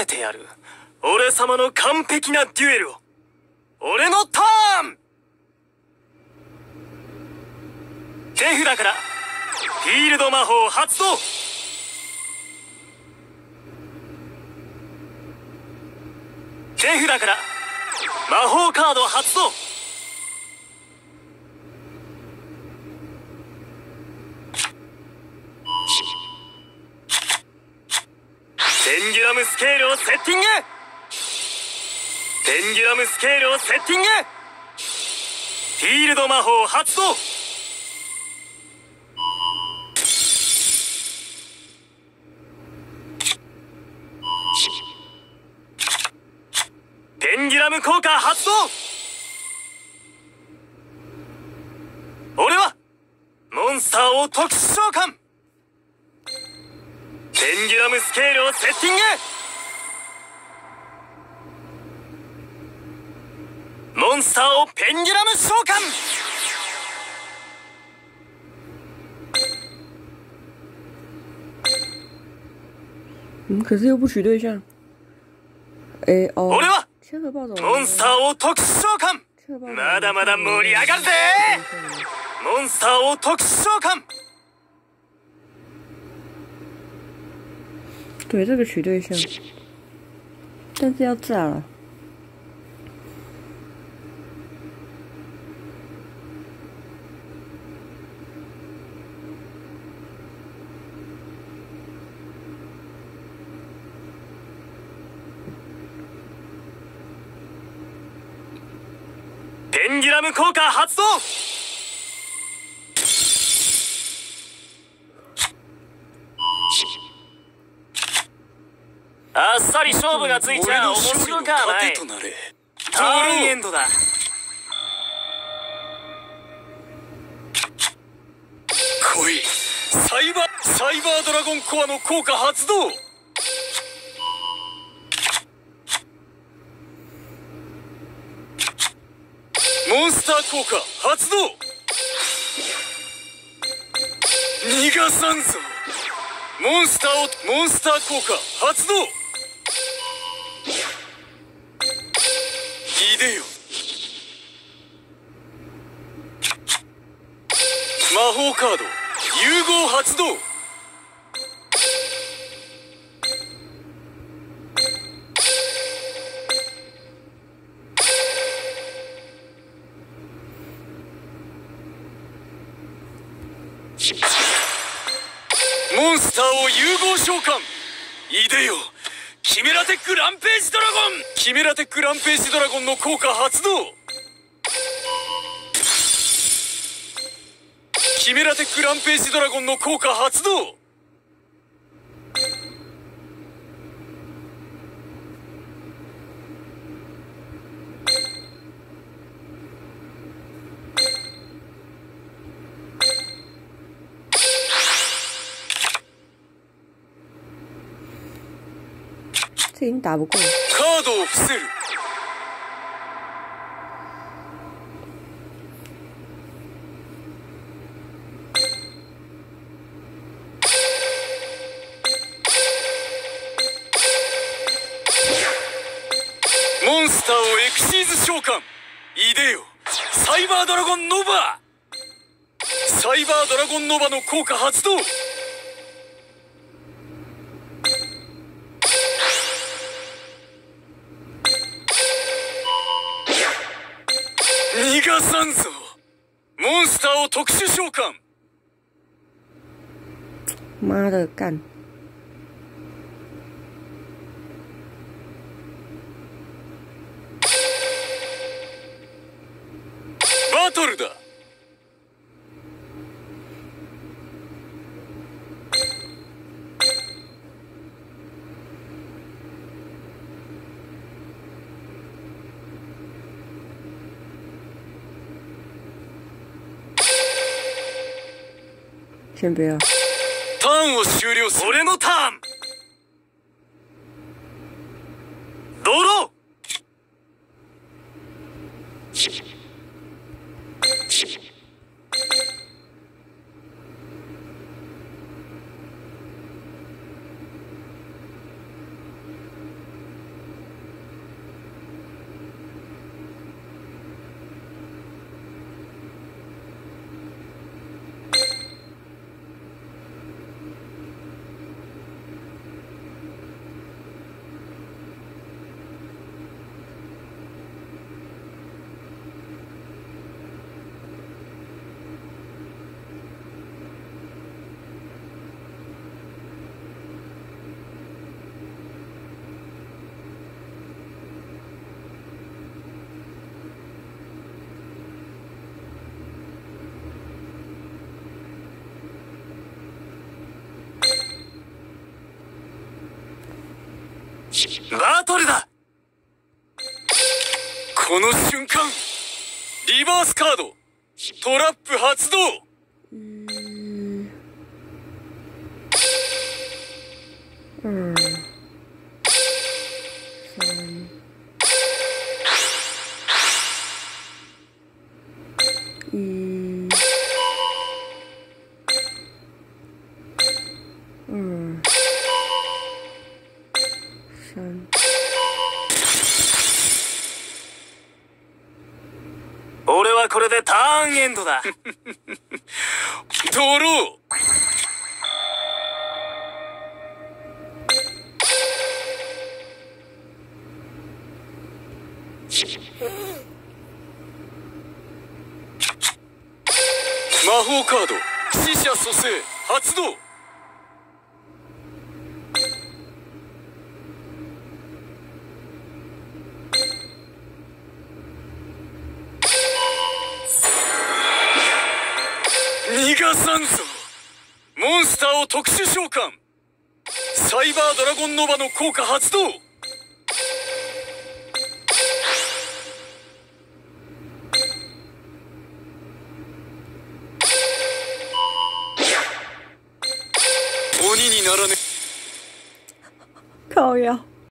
せてやる。俺様の完璧なデュエルを。俺のターン手札から、フィールド魔法発動手札から、魔法カード発動ペンギュラムスケールをセッティング。ペンギュラムスケールをセッティング。フィールド魔法発動。ペンギュラム効果発動。俺はモンスターを特殊召喚。ペンギュラムスケールをセッティング。ンスターをペンギュラム召喚嗯，可是又不取对象。哎哦，俺は千和暴走。モンスターを特殊召喚千和暴走まだまだ盛り上がるぜモンスターを特殊召喚对，这个取对象，但是要炸了。 ンギラム効果発動！あっさり勝負がついちゃ面白かない。となれターンエンドだ。来いサイバーサイバードラゴンコアの効果発動！モンスター効果発動。逃がさんぞ。モンスターをモンスター効果発動。いでよ。魔法カード融合発動。モンスターを融合召喚。いでよ。キメラテックランページドラゴン。キメラテックランページドラゴンの効果発動。キメラテックランページドラゴンの効果発動。这已经打不过了。カードを伏せる。モンスターをエクシーズ召喚。いでよサイバードラゴンノバ。サイバードラゴンノバの効果発動。スターを特殊召喚妈的，干！バトルだ先不要。ターンを終了する。俺のターン。ドローバトルだ。この瞬間リバースカードトラップ発動。二、三、一、二、これでターンエンドだ。ドロー。魔法カード。死者蘇生。発動。逃がさんぞモンスターを特殊召喚。サイバードラゴンノバの効果発動。鬼にならね。靠腰。